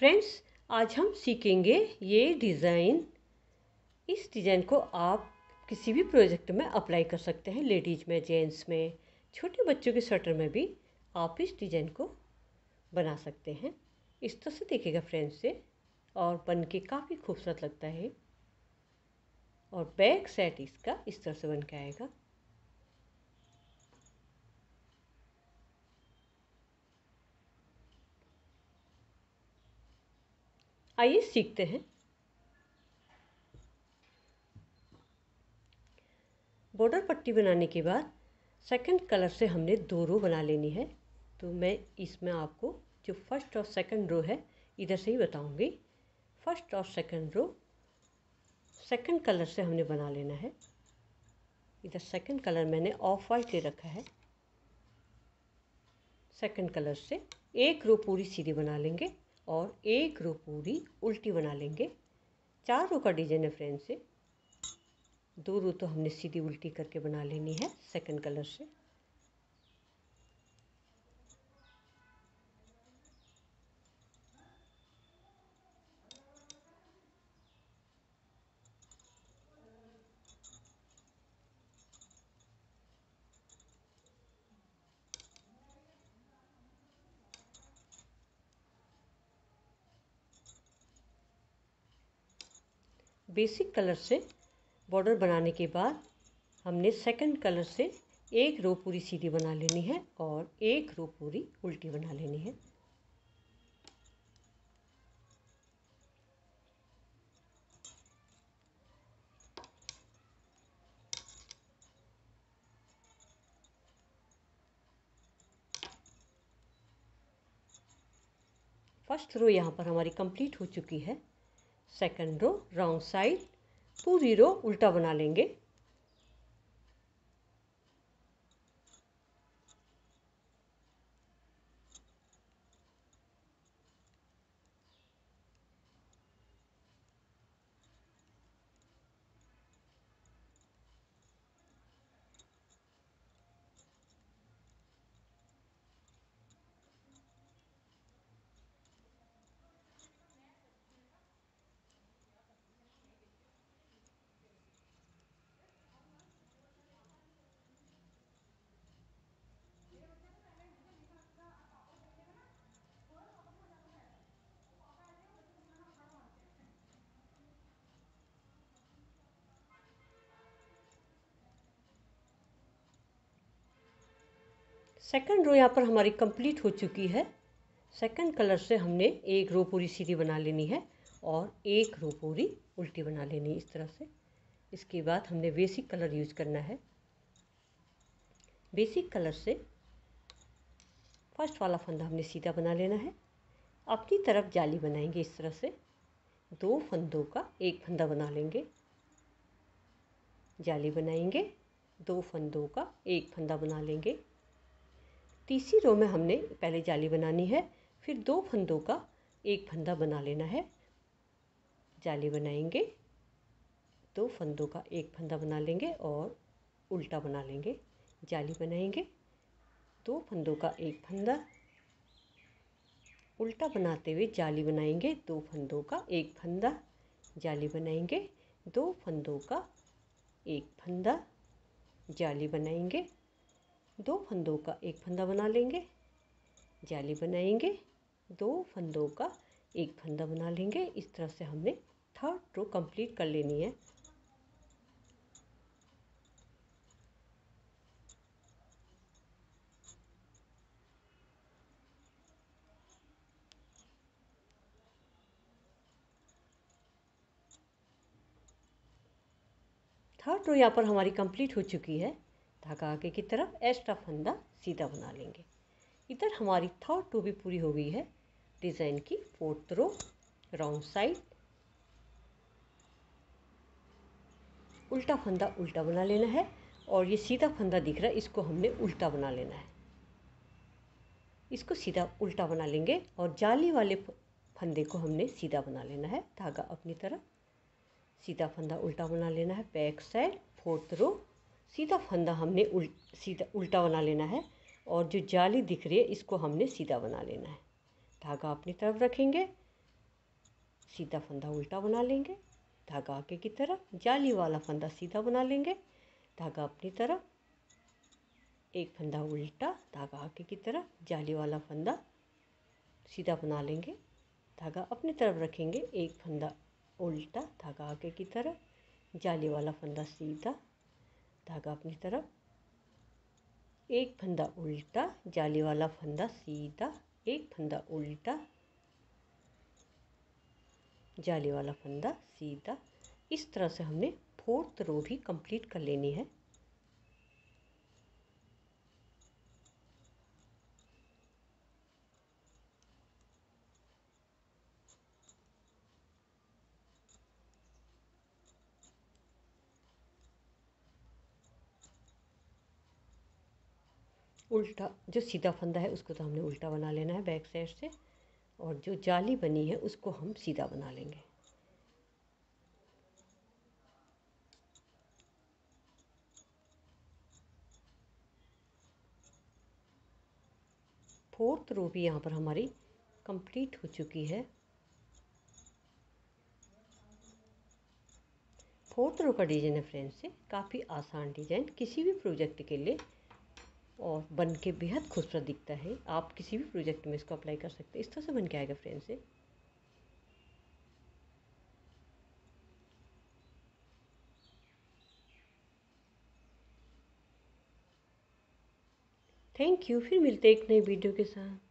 Friends आज हम सीखेंगे ये डिज़ाइन इस डिज़ाइन को आप किसी भी प्रोजेक्ट में अप्लाई कर सकते हैं लेडीज़ में जेंट्स में, छोटे बच्चों के स्वेटर में भी आप इस डिज़ाइन को बना सकते हैं। इस तरह से देखिएगा फ्रेंड्स से, और बन के काफ़ी खूबसूरत लगता है। और बैक सेट इसका इस तरह से बन के आएगा। आइए सीखते हैं। बॉर्डर पट्टी बनाने के बाद सेकंड कलर से हमने दो रो बना लेनी है। तो मैं इसमें आपको जो फ़र्स्ट और सेकंड रो है, इधर से ही बताऊँगी। फ़र्स्ट और सेकंड रो सेकंड कलर से हमने बना लेना है। इधर सेकंड कलर मैंने ऑफ़ वाइट ले रखा है। सेकंड कलर से एक रो पूरी सीधी बना लेंगे। और एक रो पूरी उल्टी बना लेंगे। चार रो का डिज़ाइन है फ्रेंड से। दो रो तो हमने सीधी उल्टी करके बना लेनी है सेकंड कलर से। बेसिक कलर से बॉर्डर बनाने के बाद हमने सेकंड कलर से एक रो पूरी सीधी बना लेनी है और एक रो पूरी उल्टी बना लेनी है। फ़र्स्ट रो यहाँ पर हमारी कंप्लीट हो चुकी है। सेकंड रो रॉन्ग साइड पूरी रो उल्टा बना लेंगे। सेकंड रो यहाँ पर हमारी कंप्लीट हो चुकी है। सेकंड कलर से हमने एक रो पूरी सीधी बना लेनी है और एक रो पूरी उल्टी बना लेनी इस तरह से। इसके बाद हमने बेसिक कलर यूज़ करना है। बेसिक कलर से फ़र्स्ट वाला फंदा हमने सीधा बना लेना है। अपनी तरफ़ जाली बनाएँगे इस तरह से। दो फंदों का एक फंदा बना लेंगे। जाली बनाएँगे, दो फंदों का एक फंदा बना लेंगे। तीसरी रो में हमने पहले जाली बनानी है, फिर दो फंदों का एक फंदा बना लेना है। जाली बनाएँगे, दो फंदों का एक फंदा बना लेंगे और उल्टा बना लेंगे। जाली बनाएँगे, दो फंदों का एक फंदा। उल्टा बनाते हुए जाली बनाएँगे, दो फंदों का एक फंदा। जाली बनाएँगे, दो फंदों का एक फंदा। जाली बनाएँगे दो फंदों का एक फंदा बना लेंगे, जाली बनाएँगे, दो फंदों का एक फंदा बना लेंगे। इस तरह से हमने थर्ड रो कंप्लीट कर लेनी है। थर्ड रो यहाँ पर हमारी कंप्लीट हो चुकी है। धागा आगे की तरफ़ एक्स्ट्रा फंदा सीधा बना लेंगे। इधर हमारी थर्ड टू भी पूरी हो गई है। डिज़ाइन की फोर्थ रो राउंड साइड उल्टा फंदा उल्टा बना लेना है और ये सीधा फंदा दिख रहा है, इसको हमने उल्टा बना लेना है। इसको सीधा उल्टा बना लेंगे और जाली वाले फंदे को हमने सीधा बना लेना है। धागा अपनी तरफ़ सीधा फंदा उल्टा बना लेना है बैक साइड फोर्थ रो सीधा फंदा हमने उल, सीधा उल्टा बना लेना है और जो जाली दिख रही है, इसको हमने सीधा बना लेना है। धागा अपनी तरफ़ रखेंगे, सीधा फंदा उल्टा बना लेंगे, धागा आगे की तरफ़, जाली वाला फंदा सीधा बना लेंगे, धागा अपनी तरफ़, एक फंदा उल्टा, धागा आगे की तरफ़, जाली वाला फंदा सीधा बना लेंगे, धागा अपनी तरफ़ रखेंगे, एक फंदा उल्टा, धागा आगे की तरफ़, जाली वाला फंदा सीधा धागा अपनी तरफ़। एक फंदा उल्टा, जाली वाला फंदा सीधा, एक फंदा उल्टा, जाली वाला फंदा सीधा। इस तरह से हमने फोर्थ रो भी कंप्लीट कर लेनी है। उल्टा, जो सीधा फंदा है, उसको तो हमने उल्टा बना लेना है बैक साइड से, और जो जाली बनी है, उसको हम सीधा बना लेंगे। फोर्थ रो भी यहाँ पर हमारी कंप्लीट हो चुकी है। फोर्थ रो का डिज़ाइन है फ्रेंड्स से काफ़ी आसान डिज़ाइन। किसी भी प्रोजेक्ट के लिए और बन के बेहद खूबसूरत दिखता है। आप किसी भी प्रोजेक्ट में इसको अप्लाई कर सकते हैं। इस तरह से बन के आएगा फ्रेंड्स से थैंक यू फिर मिलते हैं एक नई वीडियो के साथ।